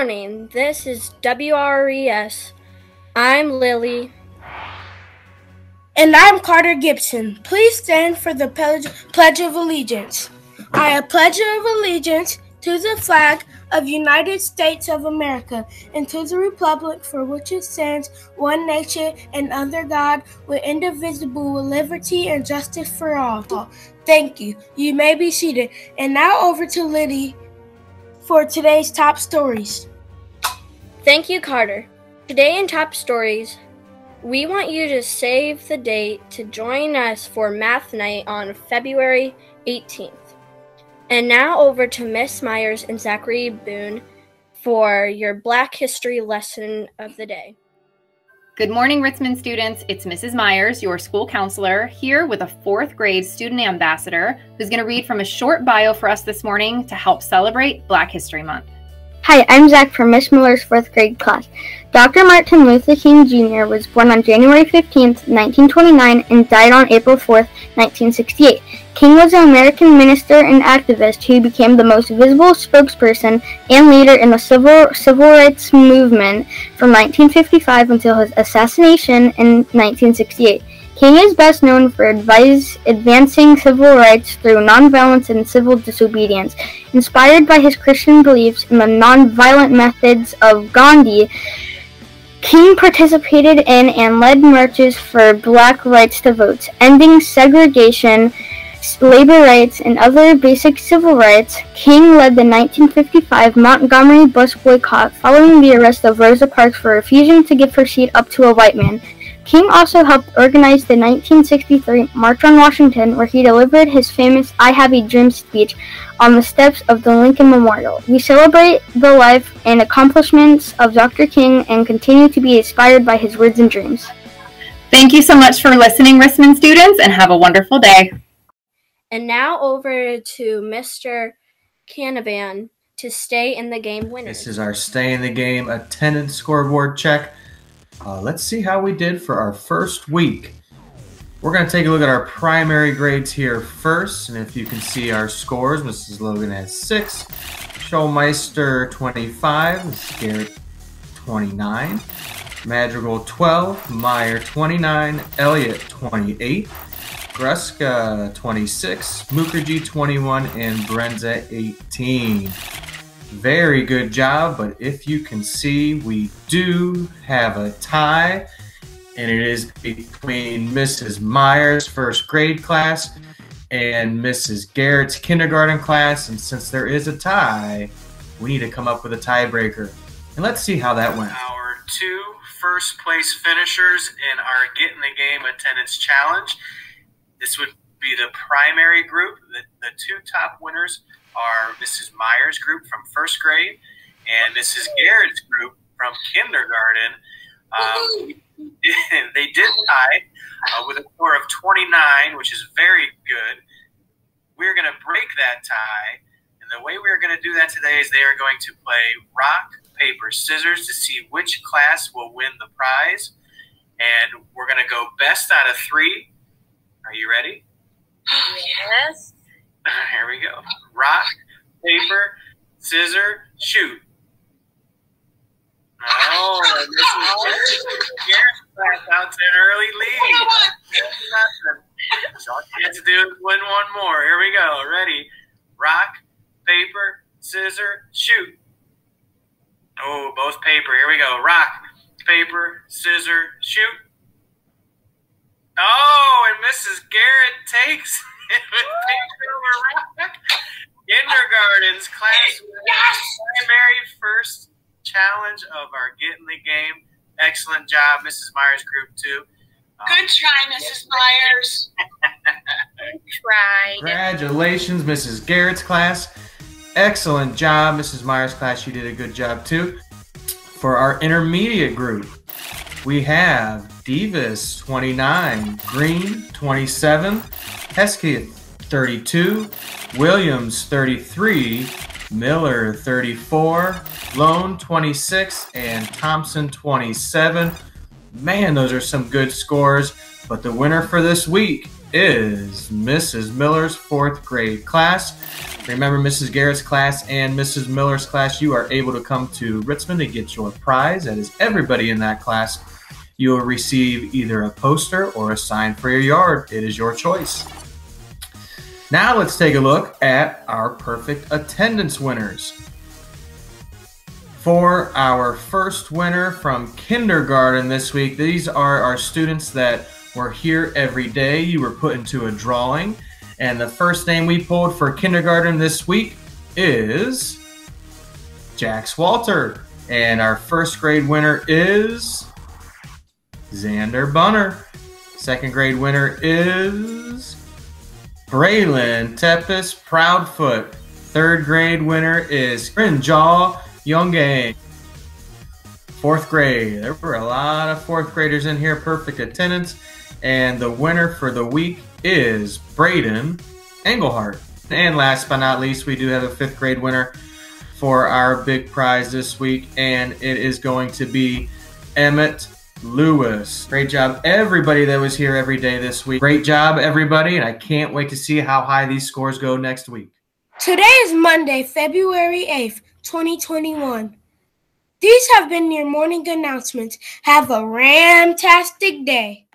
morning. This is WRES. I'm Lily. And I'm Carter Gibson. Please stand for the Pledge, of Allegiance. I pledge of allegiance to the flag of United States of America and to the republic for which it stands, one nation and under God, with indivisible liberty and justice for all. Thank you. You may be seated. And now over to Liddy for today's top stories. Thank you, Carter. Today in Top Stories, we want you to save the date to join us for Math Night on February 18th. And now over to Miss Myers and Zachary Boone for your Black History lesson of the day. Good morning, Ritzman students. It's Mrs. Myers, your school counselor, here with a fourth grade student ambassador who's going to read from a short bio for us this morning to help celebrate Black History Month. Hi, I'm Zach from Miss Miller's fourth grade class. Dr. Martin Luther King Jr. was born on January 15, 1929, and died on April 4, 1968. King was an American minister and activist who became the most visible spokesperson and leader in the civil, civil rights movement from 1955 until his assassination in 1968. King is best known for advancing civil rights through nonviolence and civil disobedience. Inspired by his Christian beliefs and the nonviolent methods of Gandhi, King participated in and led marches for black rights to vote, ending segregation, labor rights, and other basic civil rights. King led the 1955 Montgomery bus boycott following the arrest of Rosa Parks for refusing to give her seat up to a white man. King also helped organize the 1963 March on Washington, where he delivered his famous I Have a Dream speech on the steps of the Lincoln Memorial. We celebrate the life and accomplishments of Dr. King and continue to be inspired by his words and dreams. Thank you so much for listening, Ritzman students, and have a wonderful day. And now over to Mr. Canavan to stay in the game winner. This is our stay in the game attendance scoreboard check. Uh, let's see how we did for our first week. We're going to take a look at our primary grades here first. And if you can see our scores, Mrs. Logan has 6, Schulmeister 25, Mrs. Garrett 29, Madrigal 12, Meyer 29, Elliot 28, Gruska 26, Mukherjee 21, and Brenza 18. Very good job, but if you can see, we do have a tie, and it is between Mrs. Myers' first grade class and Mrs. Garrett's kindergarten class. And since there is a tie, we need to come up with a tiebreaker. And let's see how that went. Our two first place finishers in our Get in the Game attendance challenge. This would be the primary group. The, the two top winners are Mrs. Myers' group from first grade and Mrs. Garrett's group from kindergarten. Um, they did tie uh, with a score of 29, which is very good. We're going to break that tie. And the way we're going to do that today is they are going to play rock, paper, scissors to see which class will win the prize. And we're going to go best out of three. Are you ready? yes. Here we go. Rock, paper, scissor, shoot. Oh, this is Garrett's out to an early lead. So all you have to do is win one more. Here we go. Ready? Rock, paper, scissor, shoot. Oh, both paper. Here we go. Rock, paper, scissor, shoot. Oh, and Mrs. Garrett takes Kindergarten's class yes! primary first challenge of our Get in the Game. Excellent job, Mrs. Myers Group 2. Um, Good try, Mrs. Myers. Good try. Congratulations, Mrs. Garrett's class. Excellent job, Mrs. Myers' class. You did a good job too. For our intermediate group, we have Davis 29, Green 27, Hesketh 32, Williams 33, Miller 34, Lone 26, and Thompson 27. Man, those are some good scores. But the winner for this week is Mrs. Miller's fourth grade class. Remember, Mrs. Garrett's class and Mrs. Miller's class, you are able to come to Ritzman to get your prize. That is everybody in that class. You will receive either a poster or a sign for your yard. It is your choice. Now let's take a look at our perfect attendance winners. For our first winner from kindergarten this week, these are our students that were here every day. You were put into a drawing. And the first name we pulled for kindergarten this week is Jax Walter. And our first grade winner is Xander Bunner. Second grade winner is Braylon Tepes Proudfoot. Third grade winner is Grinjaw Younggang. Fourth grade. There were a lot of fourth graders in here. Perfect attendance. And the winner for the week is Braden Engelhart. And last but not least, we do have a fifth grade winner for our big prize this week. And it is going to be Emmett Lewis. Great job, everybody that was here every day this week. Great job, everybody. And I can't wait to see how high these scores go next week. Today is Monday, February 8th, 2021. These have been your morning announcements. Have a ramtastic day.